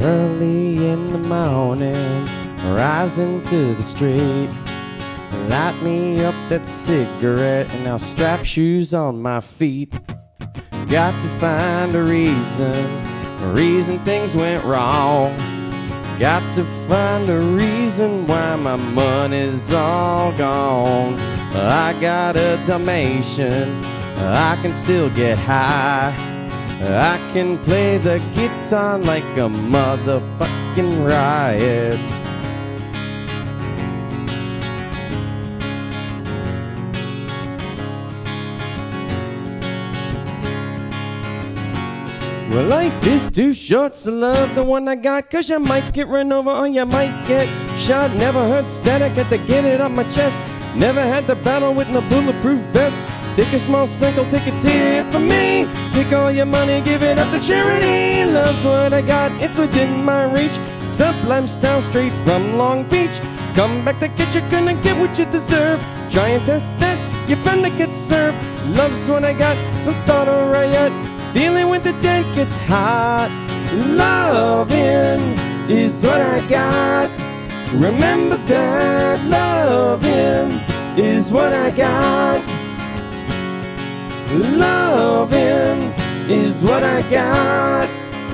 Early in the morning, rising to the street. Light me up that cigarette and I'll strap shoes on my feet. Got to find a reason, a reason things went wrong. Got to find a reason why my money's all gone. I got a Dalmatian, I can still get high. I can play the guitar like a motherfucking riot. Well, life is too short, so love the one I got. Cause you might get run over or you might get shot. Never heard static, had to get it off my chest. Never had to battle with no bulletproof vest. Take a small circle, take a tip from me. Take all your money, give it up to charity. Love's what I got, it's within my reach. Sublime style straight from Long Beach. Come back to get you, gonna get what you deserve. Try and test that, you're bound to get served. Love's what I got, let's start a riot. Feeling when the dead gets hot. Loving is what I got. Remember that loving is what I got. Loving is what I got.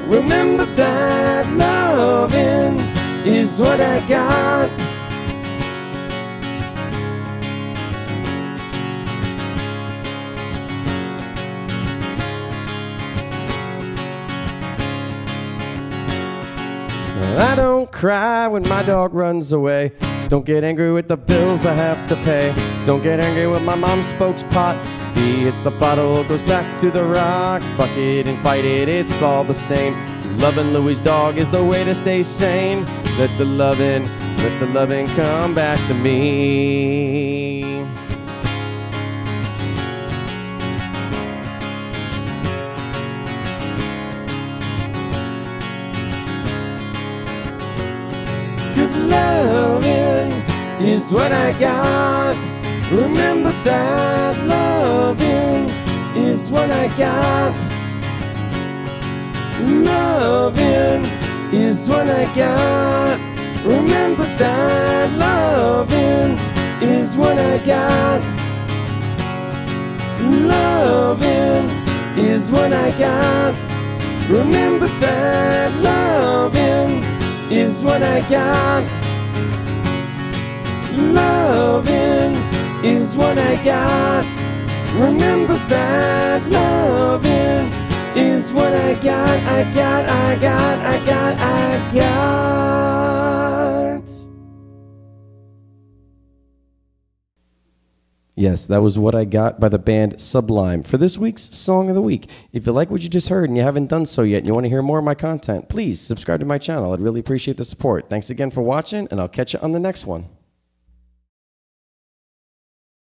Remember that loving is what I got. I don't cry when my dog runs away. Don't get angry with the bills I have to pay. Don't get angry with my mom smokes pot. He hits the bottle, goes back to the rock. Fuck it and fight it, it's all the same. Loving Louis' dog is the way to stay sane. Let the loving, let the loving come back to me. Cause loving is what I got. Remember that loving got. Loving is what I got. Remember that loving is what I got. Loving is what I got. Remember that loving is what I got. Loving is what I got. Remember that loving is what I got. I got, I got, I got, I got. Yes, that was What I Got by the band Sublime for this week's Song of the Week. If you like what you just heard and you haven't done so yet and you want to hear more of my content, please subscribe to my channel. I'd really appreciate the support. Thanks again for watching, and I'll catch you on the next one.